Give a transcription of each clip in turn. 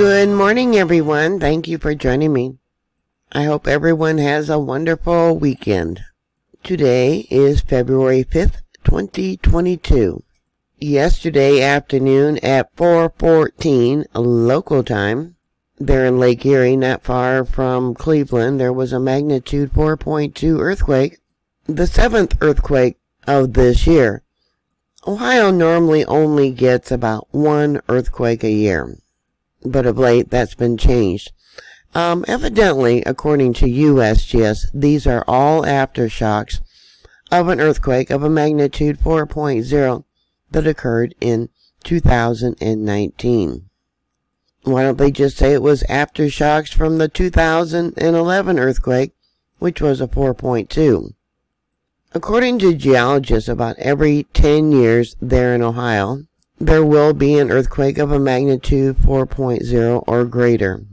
Good morning, everyone. Thank you for joining me. I hope everyone has a wonderful weekend. Today is February 5th, 2022. Yesterday afternoon at 4:14 local time, there in Lake Erie, not far from Cleveland, there was a magnitude 4.2 earthquake, the seventh earthquake of this year. Ohio normally only gets about one earthquake a year but of late that's been changed. Um, evidently, according to USGS, these are all aftershocks of an earthquake of a magnitude 4.0 that occurred in 2019. Why don't they just say it was aftershocks from the 2011 earthquake, which was a 4.2? According to geologists, about every 10 years there in Ohio, there will be an earthquake of a magnitude 4.0 or greater.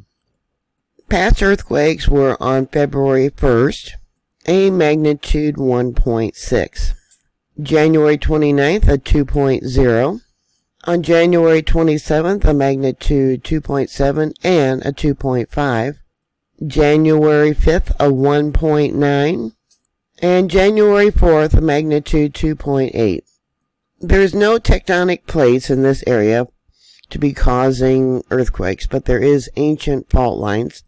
Past earthquakes were on February 1st, a magnitude 1.6. January 29th, a 2.0. On January 27th, a magnitude 2.7 and a 2.5. January 5th, a 1.9. And January 4th, a magnitude 2.8. There is no tectonic plates in this area to be causing earthquakes, but there is ancient fault lines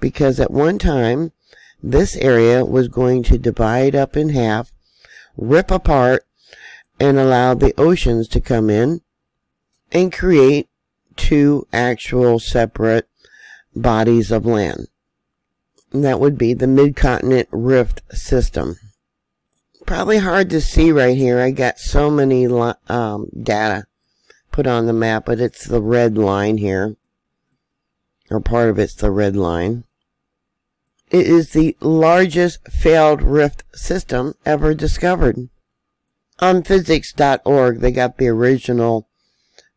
because at one time this area was going to divide up in half, rip apart, and allow the oceans to come in and create two actual separate bodies of land. And that would be the mid-continent rift system probably hard to see right here. I got so many um, data put on the map, but it's the red line here. Or part of it's the red line. It is the largest failed rift system ever discovered. On physics.org, they got the original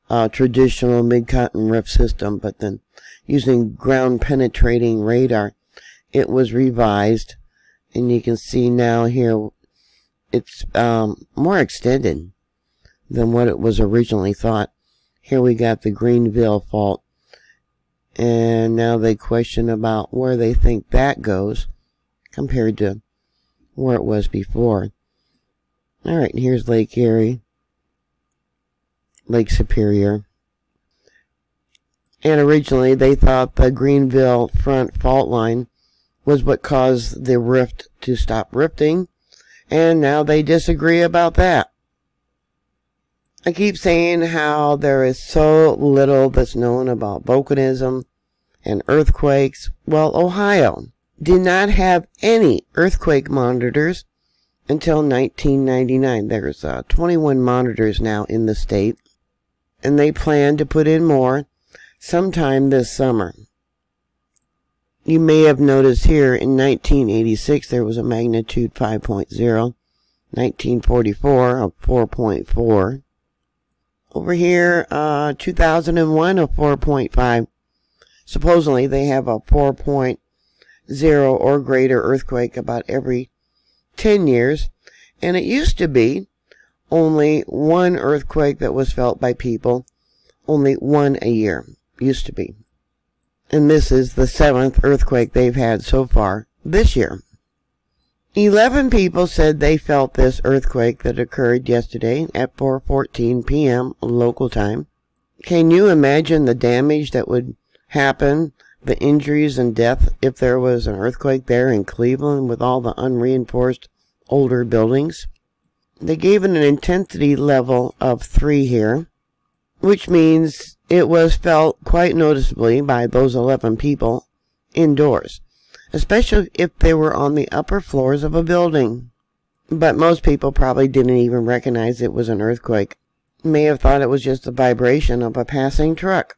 uh, traditional mid-continent rift system, but then using ground penetrating radar, it was revised. And you can see now here it's um, more extended than what it was originally thought. Here we got the Greenville fault. And now they question about where they think that goes compared to where it was before. Alright, here's Lake Erie. Lake Superior. And originally they thought the Greenville front fault line was what caused the rift to stop rifting and now they disagree about that. I keep saying how there is so little that's known about volcanism and earthquakes. Well, Ohio did not have any earthquake monitors until 1999. There's uh, 21 monitors now in the state, and they plan to put in more sometime this summer. You may have noticed here in 1986 there was a magnitude 5.0, 1944 a 4.4. Over here, uh, 2001 a 4.5. Supposedly they have a 4.0 or greater earthquake about every 10 years, and it used to be only one earthquake that was felt by people, only one a year, used to be and this is the seventh earthquake they've had so far this year. Eleven people said they felt this earthquake that occurred yesterday at 4.14 p.m. local time. Can you imagine the damage that would happen, the injuries and death if there was an earthquake there in Cleveland with all the unreinforced older buildings? They gave it an intensity level of 3 here, which means it was felt quite noticeably by those 11 people indoors, especially if they were on the upper floors of a building. But most people probably didn't even recognize it was an earthquake. May have thought it was just the vibration of a passing truck.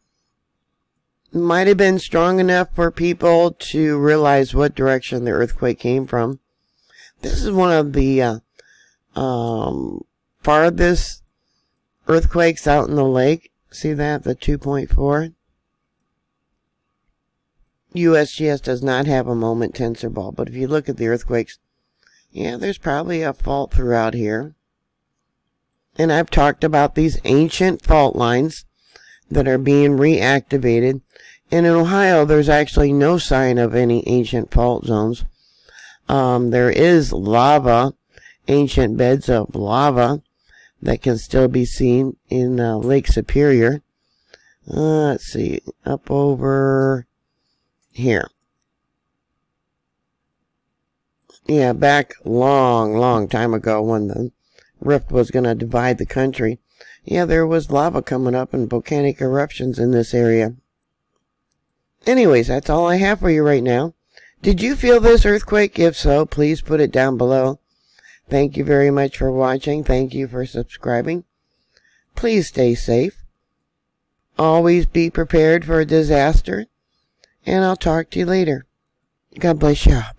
Might have been strong enough for people to realize what direction the earthquake came from. This is one of the uh, um, farthest earthquakes out in the lake. See that? The 2.4? USGS does not have a moment tensor ball, but if you look at the earthquakes, yeah, there's probably a fault throughout here. And I've talked about these ancient fault lines that are being reactivated. And in Ohio, there's actually no sign of any ancient fault zones. Um, there is lava, ancient beds of lava that can still be seen in uh, Lake Superior. Uh, let's see, up over here. Yeah, back long, long time ago when the rift was going to divide the country. Yeah, there was lava coming up and volcanic eruptions in this area. Anyways, that's all I have for you right now. Did you feel this earthquake? If so, please put it down below. Thank you very much for watching. Thank you for subscribing. Please stay safe. Always be prepared for a disaster. And I'll talk to you later. God bless you. Bye.